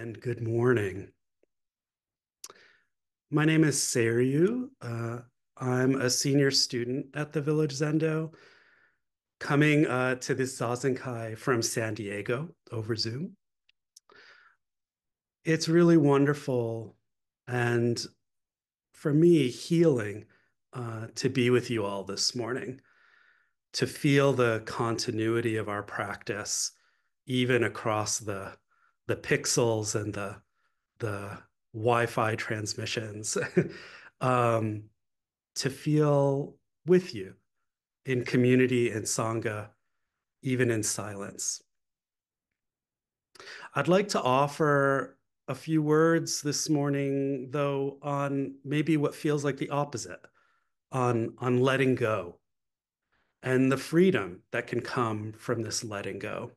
and good morning. My name is Seiryu. Uh, I'm a senior student at the Village Zendo, coming uh, to this Zazenkai from San Diego over Zoom. It's really wonderful and for me, healing uh, to be with you all this morning, to feel the continuity of our practice, even across the, the pixels and the, the Wi-Fi transmissions, um, to feel with you in community and Sangha, even in silence. I'd like to offer a few words this morning, though, on maybe what feels like the opposite, on, on letting go and the freedom that can come from this letting go.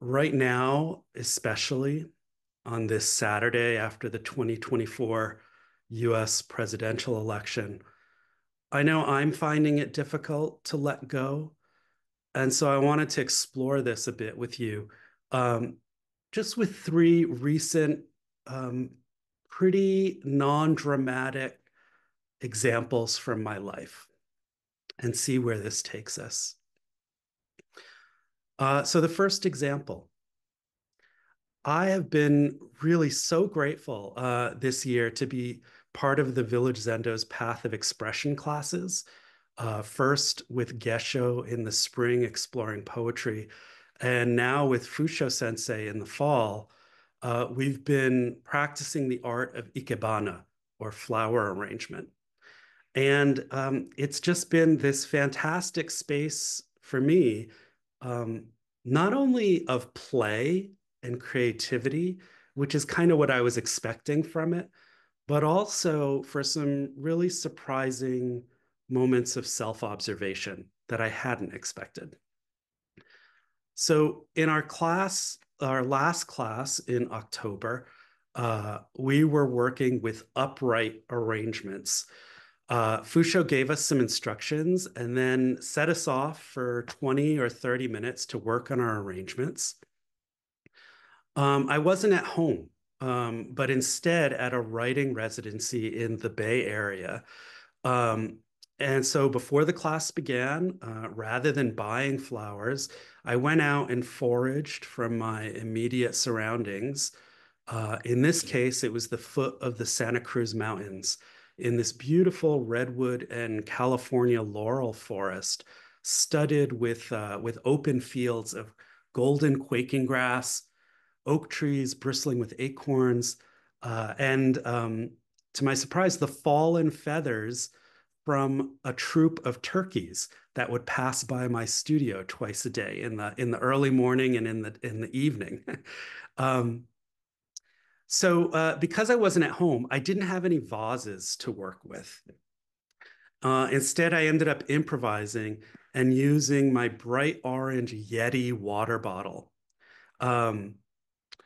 Right now, especially on this Saturday after the 2024 US presidential election, I know I'm finding it difficult to let go. And so I wanted to explore this a bit with you. Um, just with three recent, um, pretty non dramatic examples from my life and see where this takes us. Uh, so, the first example I have been really so grateful uh, this year to be part of the Village Zendo's Path of Expression classes. Uh, first with Gesho in the spring, exploring poetry, and now with Fusho Sensei in the fall, uh, we've been practicing the art of ikebana or flower arrangement. And um, it's just been this fantastic space for me, um, not only of play and creativity, which is kind of what I was expecting from it, but also for some really surprising moments of self observation that I hadn't expected. So in our class, our last class in October, uh, we were working with upright arrangements. Uh, Fusho gave us some instructions and then set us off for 20 or 30 minutes to work on our arrangements. Um, I wasn't at home, um, but instead at a writing residency in the Bay Area. Um, and so before the class began, uh, rather than buying flowers, I went out and foraged from my immediate surroundings. Uh, in this case, it was the foot of the Santa Cruz Mountains in this beautiful redwood and California laurel forest, studded with, uh, with open fields of golden quaking grass, oak trees bristling with acorns, uh, and um, to my surprise, the fallen feathers from a troop of turkeys that would pass by my studio twice a day in the in the early morning and in the in the evening. um, so uh, because I wasn't at home, I didn't have any vases to work with. Uh, instead, I ended up improvising and using my bright orange Yeti water bottle. Um,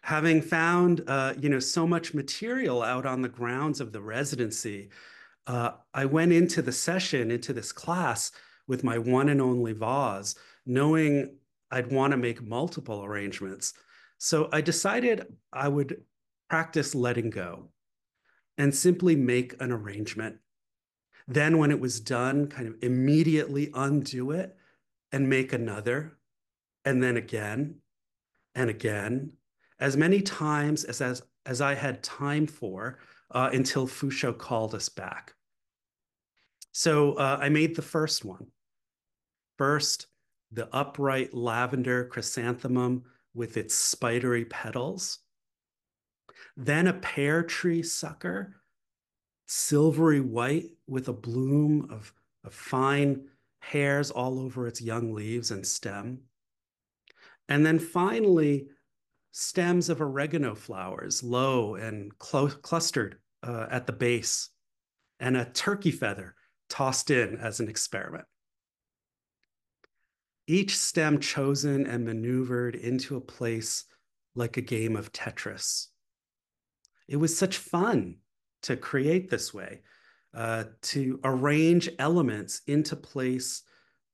having found, uh, you know, so much material out on the grounds of the residency, uh, I went into the session, into this class with my one and only vase, knowing I'd want to make multiple arrangements. So I decided I would practice letting go and simply make an arrangement. Then, when it was done, kind of immediately undo it and make another, and then again and again, as many times as, as, as I had time for uh, until Fusho called us back. So uh, I made the first one. First, the upright lavender chrysanthemum with its spidery petals. Then a pear tree sucker, silvery white with a bloom of, of fine hairs all over its young leaves and stem. And then finally, stems of oregano flowers, low and cl clustered uh, at the base, and a turkey feather tossed in as an experiment. Each stem chosen and maneuvered into a place like a game of Tetris. It was such fun to create this way, uh, to arrange elements into place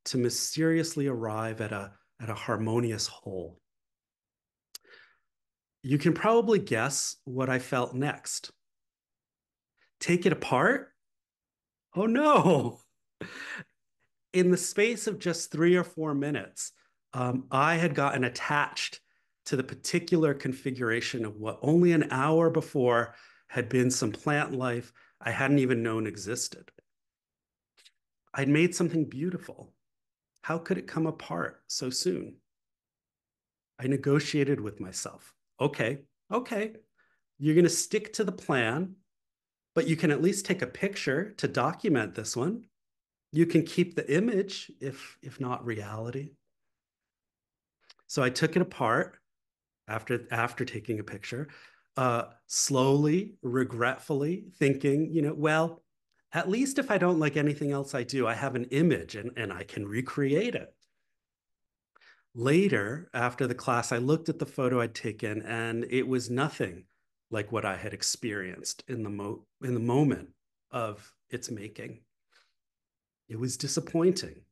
to mysteriously arrive at a, at a harmonious whole. You can probably guess what I felt next. Take it apart? Oh no. In the space of just three or four minutes, um, I had gotten attached to the particular configuration of what only an hour before had been some plant life I hadn't even known existed. I'd made something beautiful. How could it come apart so soon? I negotiated with myself. Okay, okay, you're going to stick to the plan, but you can at least take a picture to document this one. You can keep the image if if not reality. So I took it apart after after taking a picture, uh, slowly, regretfully, thinking, you know, well, at least if I don't like anything else I do, I have an image and, and I can recreate it. Later, after the class, I looked at the photo I'd taken and it was nothing like what I had experienced in the, mo- in the moment of its making. It was disappointing,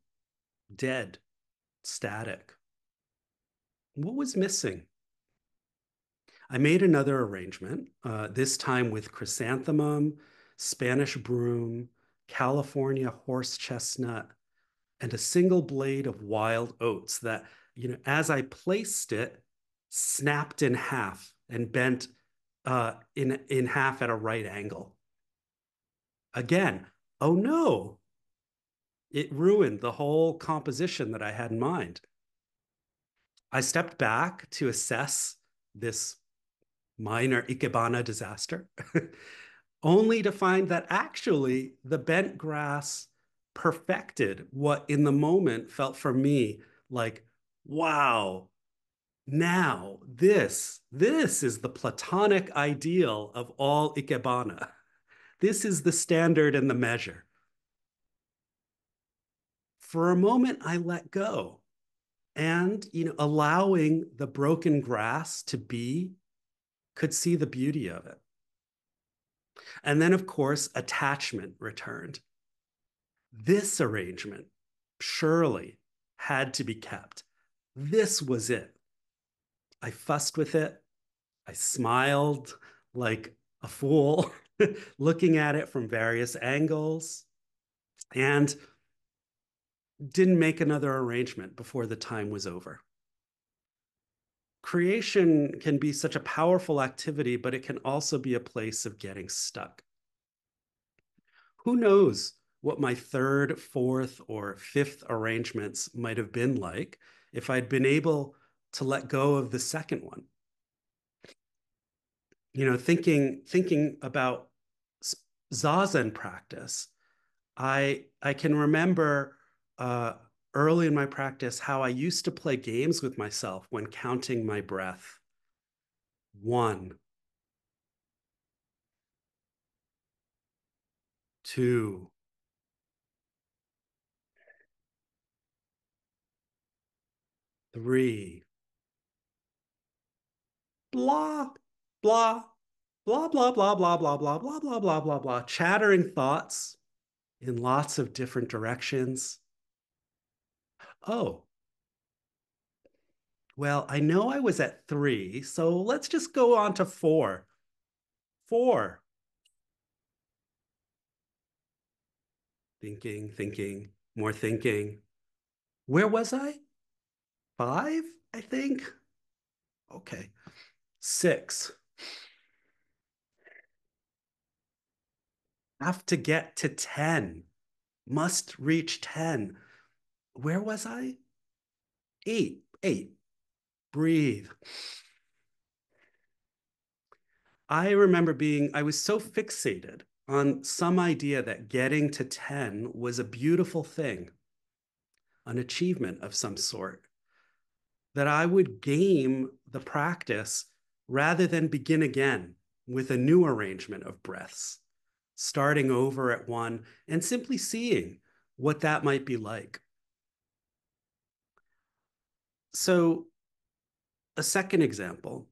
dead, static. What was missing? I made another arrangement, uh, this time with chrysanthemum, Spanish broom, California horse chestnut, and a single blade of wild oats that, you know, as I placed it, snapped in half and bent uh, in, in half at a right angle. Again, oh no, it ruined the whole composition that I had in mind. I stepped back to assess this minor Ikebana disaster, only to find that actually the bent grass perfected what in the moment felt for me like, wow, now this, this is the platonic ideal of all Ikebana. This is the standard and the measure. For a moment, I let go and, you know, allowing the broken grass to be could see the beauty of it. And then, of course, attachment returned. This arrangement surely had to be kept. This was it. I fussed with it. I smiled like a fool, looking at it from various angles, and didn't make another arrangement before the time was over creation can be such a powerful activity, but it can also be a place of getting stuck. Who knows what my third, fourth, or fifth arrangements might have been like if I'd been able to let go of the second one. You know, thinking thinking about zazen practice, I I can remember uh, early in my practice how I used to play games with myself when counting my breath. One, two, three, blah, blah, blah, blah, blah, blah, blah, blah, blah, blah, blah, blah, blah, chattering thoughts in lots of different directions oh, well, I know I was at three, so let's just go on to four. Four. Thinking, thinking, more thinking. Where was I? Five, I think. Okay. Six. Have to get to 10. Must reach 10 where was I? Eight, eight. Breathe. I remember being, I was so fixated on some idea that getting to 10 was a beautiful thing, an achievement of some sort, that I would game the practice rather than begin again with a new arrangement of breaths, starting over at one and simply seeing what that might be like. So a second example,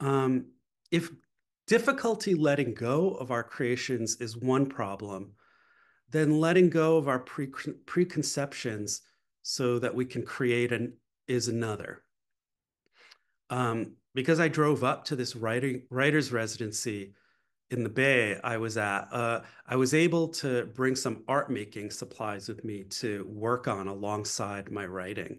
um, if difficulty letting go of our creations is one problem, then letting go of our pre preconceptions so that we can create an is another. Um, because I drove up to this writing writer's residency in the Bay I was at, uh, I was able to bring some art making supplies with me to work on alongside my writing.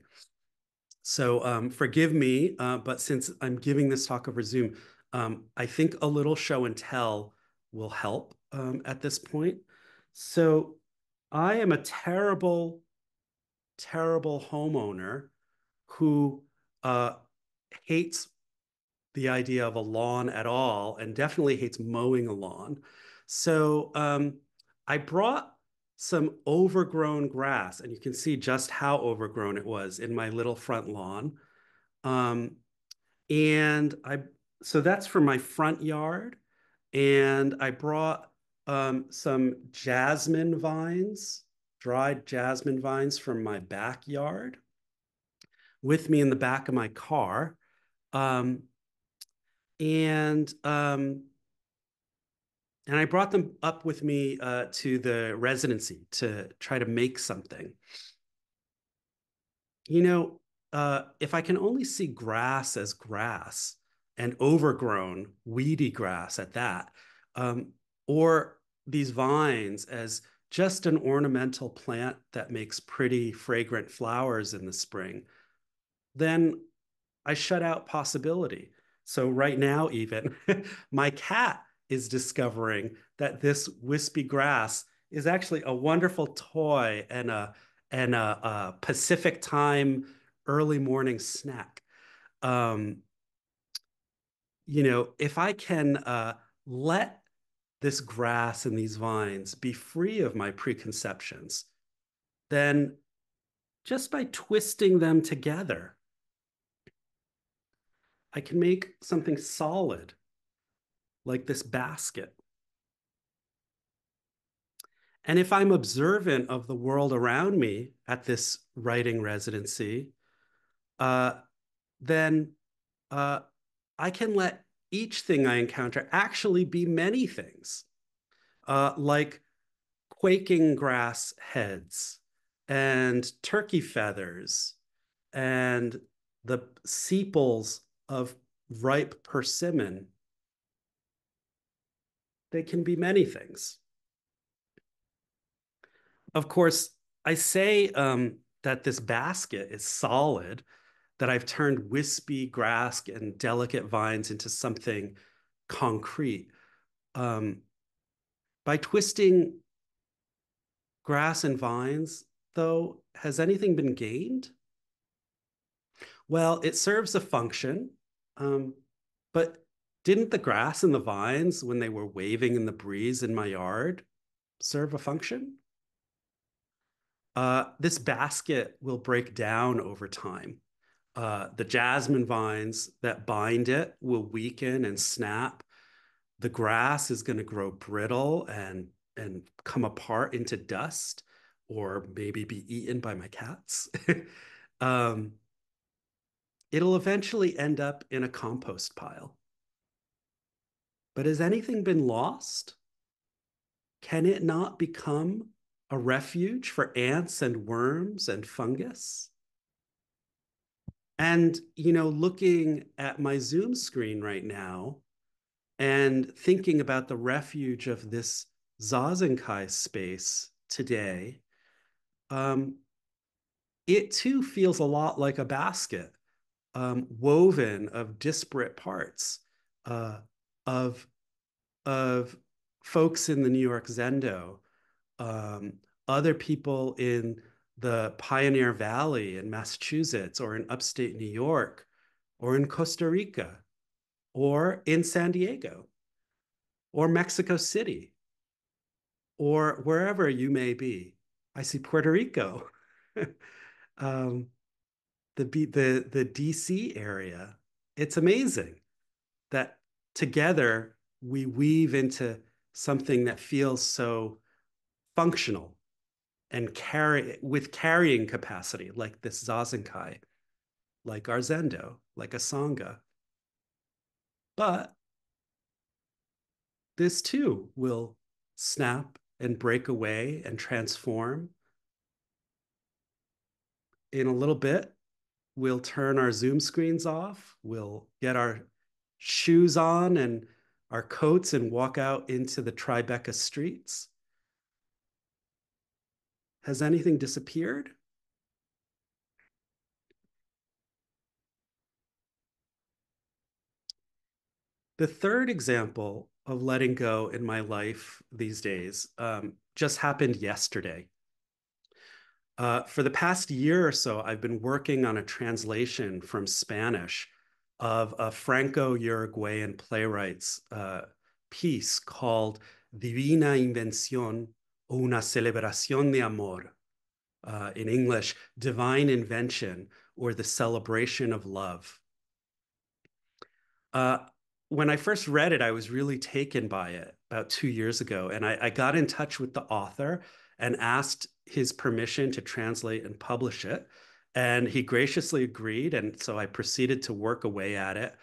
So um, forgive me, uh, but since I'm giving this talk over Zoom, um, I think a little show and tell will help um, at this point. So I am a terrible, terrible homeowner who uh, hates the idea of a lawn at all and definitely hates mowing a lawn. So um, I brought some overgrown grass, and you can see just how overgrown it was in my little front lawn. Um, and I, so that's for my front yard. And I brought um, some jasmine vines, dried jasmine vines from my backyard with me in the back of my car. Um, and um, and I brought them up with me uh, to the residency to try to make something. You know, uh, if I can only see grass as grass and overgrown, weedy grass at that, um, or these vines as just an ornamental plant that makes pretty, fragrant flowers in the spring, then I shut out possibility. So right now, even my cat is discovering that this wispy grass is actually a wonderful toy and a and a, a Pacific time early morning snack. Um, you know, if I can uh, let this grass and these vines be free of my preconceptions, then just by twisting them together, I can make something solid like this basket. And if I'm observant of the world around me at this writing residency, uh, then uh, I can let each thing I encounter actually be many things, uh, like quaking grass heads and turkey feathers and the sepals of ripe persimmon. They can be many things. Of course, I say um, that this basket is solid, that I've turned wispy grass and delicate vines into something concrete. Um, by twisting grass and vines, though, has anything been gained? Well, it serves a function. Um, but didn't the grass and the vines, when they were waving in the breeze in my yard, serve a function? Uh, this basket will break down over time. Uh, the jasmine vines that bind it will weaken and snap. The grass is going to grow brittle and and come apart into dust, or maybe be eaten by my cats. um, it'll eventually end up in a compost pile. But has anything been lost? Can it not become a refuge for ants and worms and fungus? And, you know, looking at my Zoom screen right now and thinking about the refuge of this Zazenkai space today, um, it too feels a lot like a basket um, woven of disparate parts uh, of of folks in the New York Zendo, um, other people in the Pioneer Valley in Massachusetts or in upstate New York or in Costa Rica or in San Diego or Mexico City or wherever you may be. I see Puerto Rico. um, the the the DC area. It's amazing that together we weave into something that feels so functional and carry with carrying capacity, like this zazenkai, like our zendo, like a sangha. But this too will snap and break away and transform in a little bit we'll turn our Zoom screens off, we'll get our shoes on and our coats and walk out into the Tribeca streets. Has anything disappeared? The third example of letting go in my life these days um, just happened yesterday. Uh, for the past year or so, I've been working on a translation from Spanish of a Franco Uruguayan playwright's uh, piece called Divina Invención o una celebración de amor. Uh, in English, Divine Invention or the Celebration of Love. Uh, when I first read it, I was really taken by it about two years ago. And I, I, got in touch with the author and asked his permission to translate and publish it. And he graciously agreed. And so I proceeded to work away at it,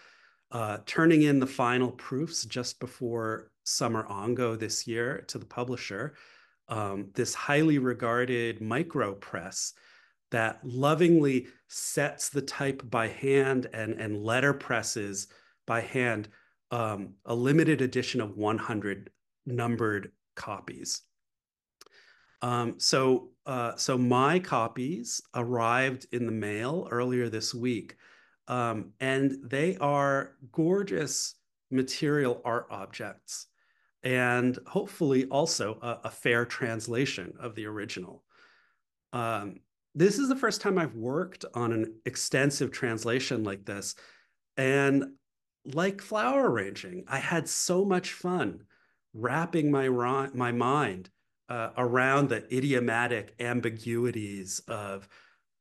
uh, turning in the final proofs just before Summer Ango this year to the publisher. Um, this highly regarded micro press that lovingly sets the type by hand and, and letter presses by hand um, a limited edition of 100 numbered copies. Um, so, uh, so my copies arrived in the mail earlier this week, um, and they are gorgeous material art objects, and hopefully also a, a fair translation of the original. Um, this is the first time I've worked on an extensive translation like this, and like flower arranging, I had so much fun wrapping my my mind uh, around the idiomatic ambiguities of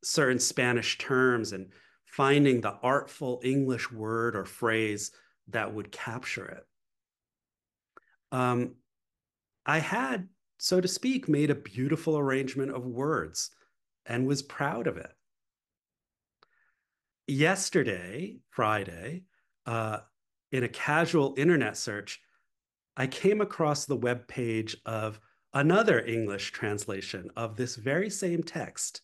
certain Spanish terms and finding the artful English word or phrase that would capture it. Um, I had, so to speak, made a beautiful arrangement of words and was proud of it. Yesterday, Friday, uh, in a casual internet search, I came across the web page of another English translation of this very same text,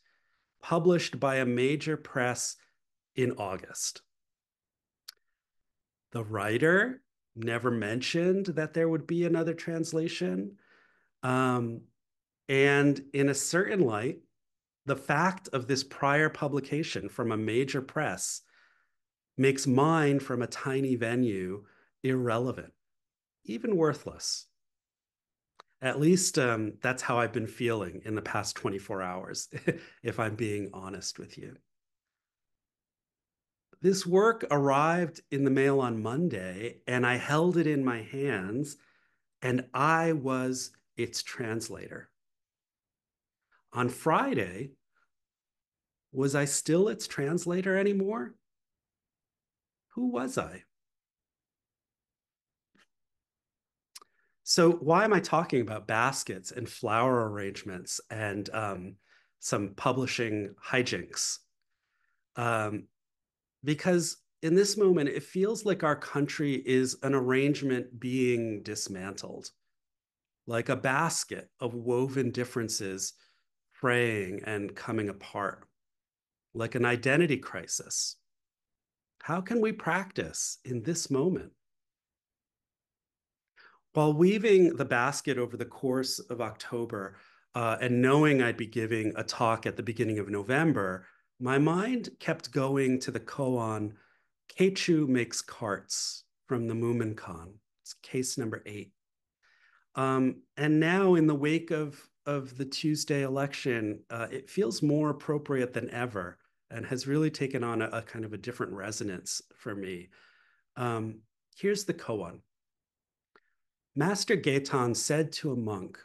published by a major press in August. The writer never mentioned that there would be another translation. Um, and in a certain light, the fact of this prior publication from a major press makes mine from a tiny venue irrelevant, even worthless. At least um, that's how I've been feeling in the past 24 hours, if I'm being honest with you. This work arrived in the mail on Monday, and I held it in my hands, and I was its translator. On Friday, was I still its translator anymore? Who was I? So, why am I talking about baskets and flower arrangements and um, some publishing hijinks? Um, because in this moment, it feels like our country is an arrangement being dismantled, like a basket of woven differences fraying and coming apart, like an identity crisis. How can we practice in this moment? While weaving the basket over the course of October uh, and knowing I'd be giving a talk at the beginning of November, my mind kept going to the koan Keichu Makes Carts from the Mumonkan. It's case number eight. Um, and now, in the wake of, of the Tuesday election, uh, it feels more appropriate than ever and has really taken on a, a kind of a different resonance for me. Um, here's the koan. Master Getan said to a monk,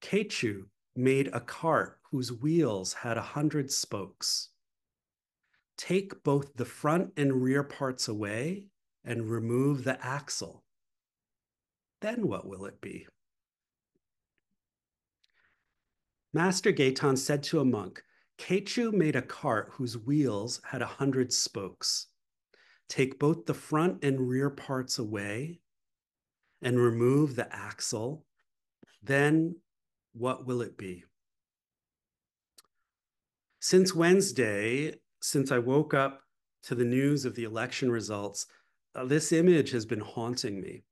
Keichu made a cart whose wheels had a hundred spokes. Take both the front and rear parts away and remove the axle. Then what will it be? Master Getan said to a monk, Keichu made a cart whose wheels had a hundred spokes. Take both the front and rear parts away and remove the axle. Then what will it be? Since Wednesday, since I woke up to the news of the election results, uh, this image has been haunting me.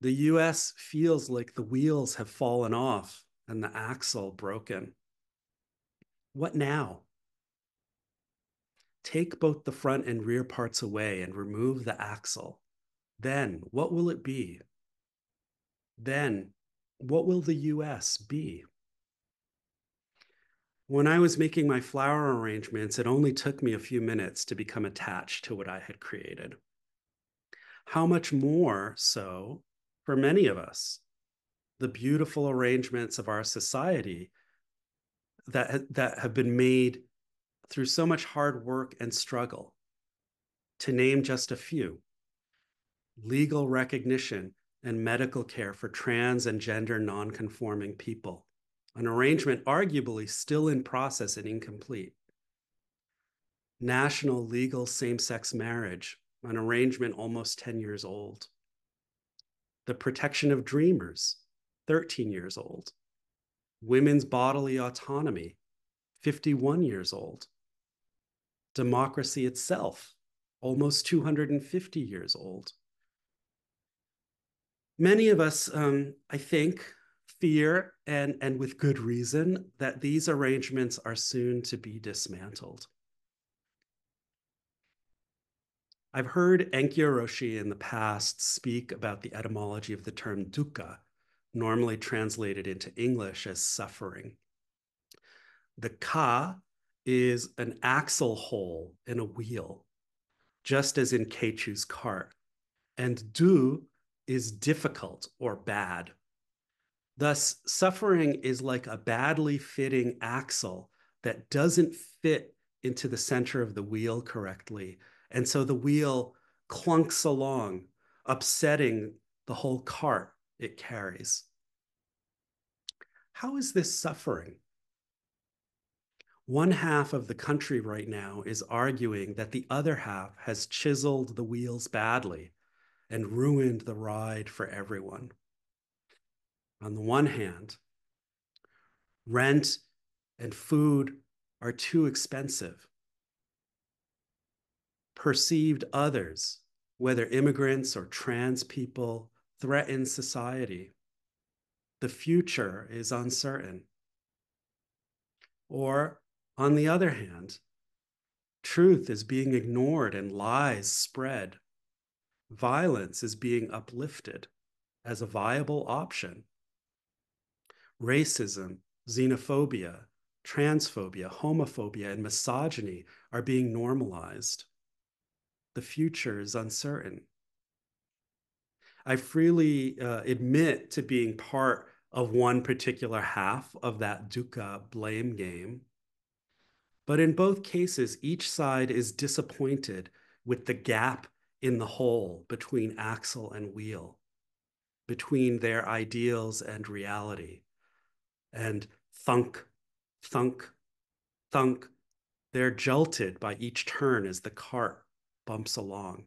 The US feels like the wheels have fallen off and the axle broken. What now? Take both the front and rear parts away and remove the axle. Then what will it be? Then what will the US be? When I was making my flower arrangements, it only took me a few minutes to become attached to what I had created. How much more so for many of us? The beautiful arrangements of our society that, that have been made through so much hard work and struggle. To name just a few legal recognition and medical care for trans and gender nonconforming people, an arrangement arguably still in process and incomplete. National legal same sex marriage, an arrangement almost 10 years old. The protection of dreamers, 13 years old. Women's bodily autonomy, 51 years old. Democracy itself, almost 250 years old. Many of us, um, I think, fear, and, and with good reason, that these arrangements are soon to be dismantled. I've heard Enkyo Roshi in the past speak about the etymology of the term dukkha, normally translated into English as suffering. The ka is an axle hole in a wheel, just as in Keichu's cart, and du is difficult or bad. Thus, suffering is like a badly fitting axle that doesn't fit into the center of the wheel correctly. And so the wheel clunks along, upsetting the whole cart it carries. How is this suffering? One half of the country right now is arguing that the other half has chiseled the wheels badly and ruined the ride for everyone on the one hand, rent and food are too expensive. Perceived others, whether immigrants or trans people, threaten society. The future is uncertain. Or, on the other hand, truth is being ignored and lies spread. Violence is being uplifted as a viable option racism, xenophobia, transphobia, homophobia, and misogyny are being normalized. The future is uncertain. I freely uh, admit to being part of one particular half of that dukkha blame game. But in both cases, each side is disappointed with the gap in the hole between axle and wheel, between their ideals and reality and thunk, thunk, thunk. They're jolted by each turn as the cart bumps along.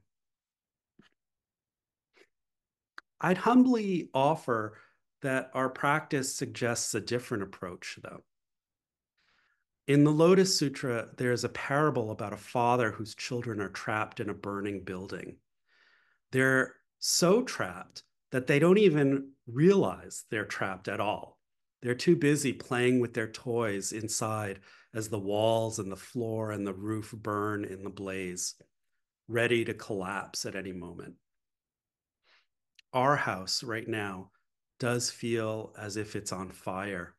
I'd humbly offer that our practice suggests a different approach, though. In the Lotus Sutra, there's a parable about a father whose children are trapped in a burning building. They're so trapped that they don't even realize they're trapped at all. They're too busy playing with their toys inside as the walls and the floor and the roof burn in the blaze, ready to collapse at any moment. Our house right now does feel as if it's on fire.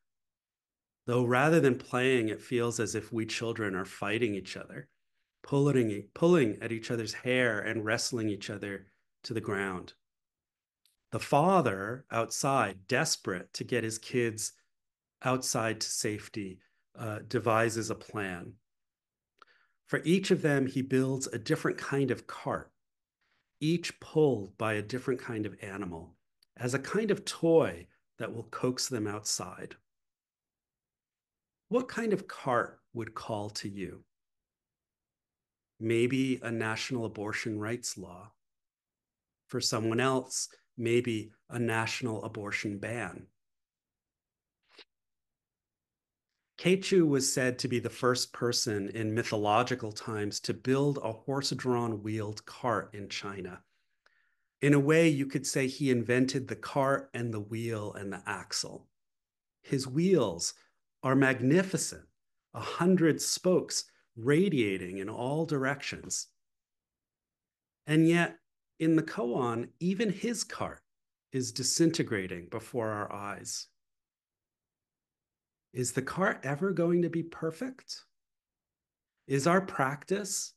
Though rather than playing, it feels as if we children are fighting each other, pulling, pulling at each other's hair and wrestling each other to the ground. The father outside, desperate to get his kids outside to safety, uh, devises a plan. For each of them, he builds a different kind of cart, each pulled by a different kind of animal, as a kind of toy that will coax them outside. What kind of cart would call to you? Maybe a national abortion rights law. For someone else, maybe a national abortion ban. Keichu was said to be the first person in mythological times to build a horse drawn wheeled cart in China. In a way, you could say he invented the cart and the wheel and the axle. His wheels are magnificent, a hundred spokes radiating in all directions. And yet, in the koan, even his cart is disintegrating before our eyes. Is the cart ever going to be perfect? Is our practice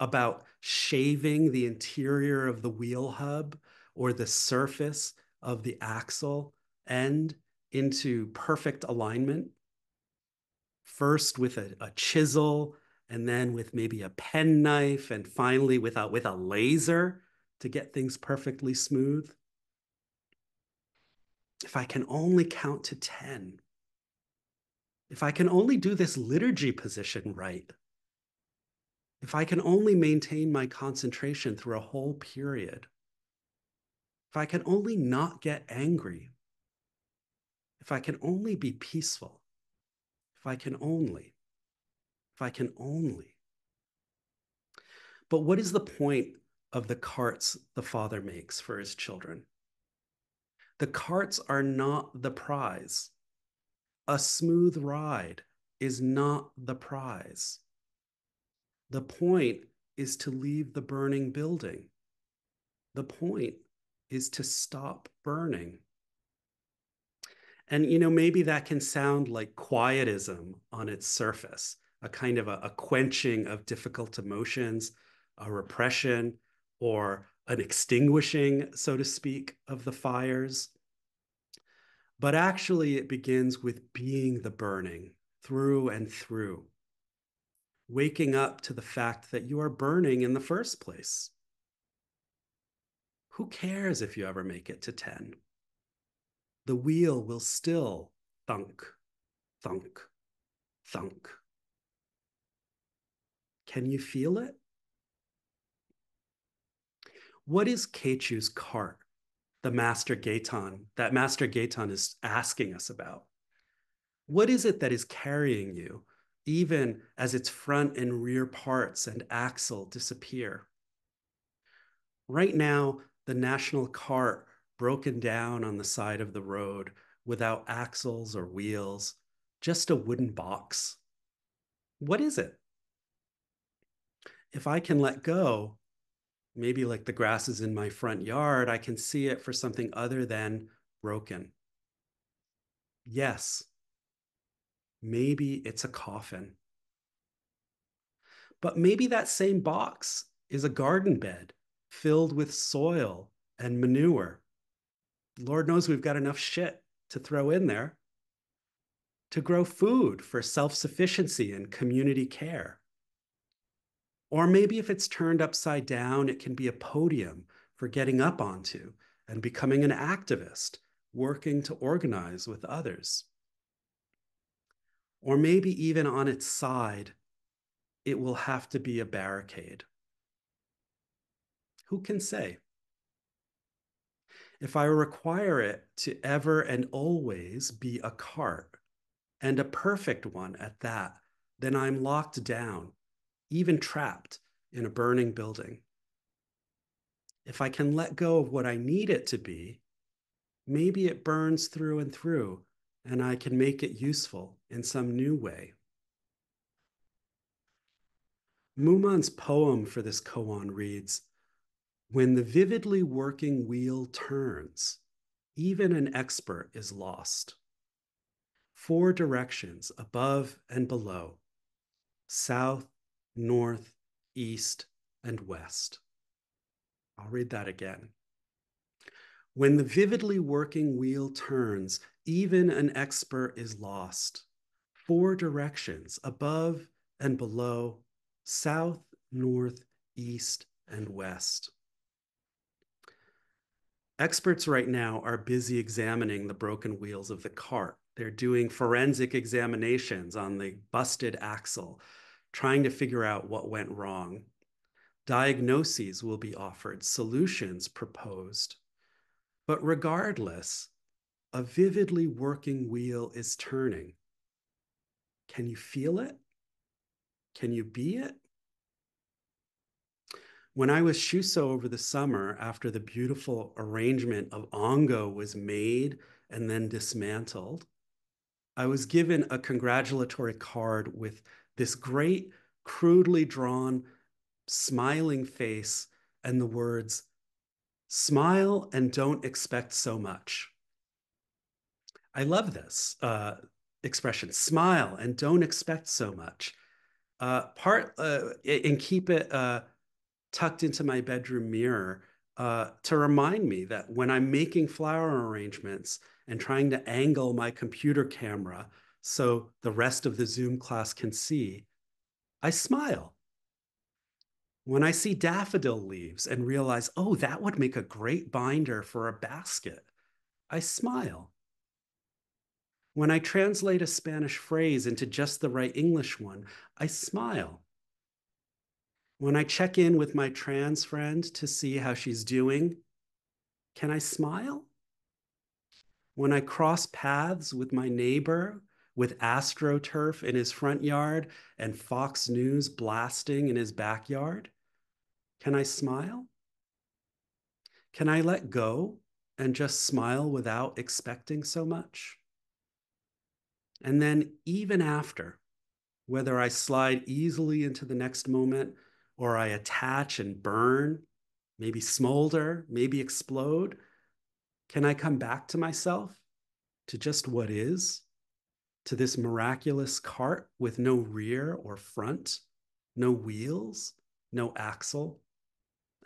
about shaving the interior of the wheel hub or the surface of the axle end into perfect alignment? First with a, a chisel, and then with maybe a pen knife, and finally with a, with a laser to get things perfectly smooth. If I can only count to 10, if I can only do this liturgy position right, if I can only maintain my concentration through a whole period, if I can only not get angry, if I can only be peaceful, if I can only, if I can only. But what is the point of the carts the father makes for his children? The carts are not the prize. A smooth ride is not the prize. The point is to leave the burning building. The point is to stop burning. And, you know, maybe that can sound like quietism on its surface, a kind of a, a quenching of difficult emotions, a repression, or an extinguishing, so to speak, of the fires. But actually, it begins with being the burning through and through waking up to the fact that you are burning in the first place. Who cares if you ever make it to 10? The wheel will still thunk, thunk, thunk. Can you feel it? What is Keichu's cart, the Master Getan, that Master Getan is asking us about? What is it that is carrying you even as its front and rear parts and axle disappear. Right now, the national cart broken down on the side of the road without axles or wheels, just a wooden box. What is it? If I can let go, maybe like the grasses in my front yard, I can see it for something other than broken. Yes, Maybe it's a coffin. But maybe that same box is a garden bed filled with soil and manure. Lord knows we've got enough shit to throw in there to grow food for self sufficiency and community care. Or maybe if it's turned upside down, it can be a podium for getting up onto and becoming an activist, working to organize with others. Or maybe even on its side, it will have to be a barricade. Who can say? If I require it to ever and always be a cart, and a perfect one at that, then I'm locked down, even trapped in a burning building. If I can let go of what I need it to be, maybe it burns through and through and I can make it useful in some new way. Mumon's poem for this koan reads When the vividly working wheel turns, even an expert is lost. Four directions above and below south, north, east, and west. I'll read that again. When the vividly working wheel turns, even an expert is lost. Four directions above and below, south, north, east, and west. Experts right now are busy examining the broken wheels of the cart. They're doing forensic examinations on the busted axle, trying to figure out what went wrong. Diagnoses will be offered, solutions proposed. But regardless, a vividly working wheel is turning. Can you feel it? Can you be it? When I was Shuso over the summer, after the beautiful arrangement of Ango was made and then dismantled, I was given a congratulatory card with this great, crudely drawn, smiling face and the words, smile and don't expect so much. I love this uh, expression, smile and don't expect so much. Uh, part uh, and keep it uh, tucked into my bedroom mirror uh, to remind me that when I'm making flower arrangements and trying to angle my computer camera so the rest of the Zoom class can see, I smile. When I see daffodil leaves and realize, oh, that would make a great binder for a basket, I smile. When I translate a Spanish phrase into just the right English one, I smile. When I check in with my trans friend to see how she's doing, can I smile? When I cross paths with my neighbor with AstroTurf in his front yard and Fox News blasting in his backyard, can I smile? Can I let go and just smile without expecting so much? And then, even after, whether I slide easily into the next moment or I attach and burn, maybe smolder, maybe explode? Can I come back to myself, to just what is, to this miraculous cart with no rear or front, no wheels, no axle,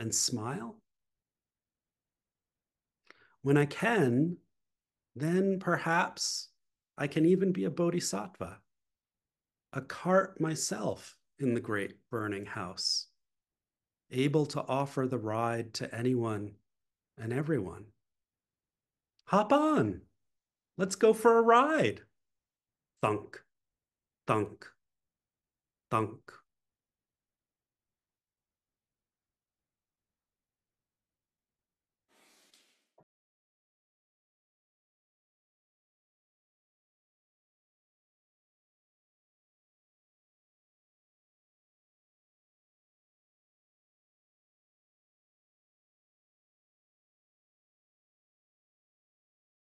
and smile? When I can, then perhaps I can even be a bodhisattva, a cart myself in the great burning house, able to offer the ride to anyone and everyone. Hop on, let's go for a ride. Thunk, thunk, thunk.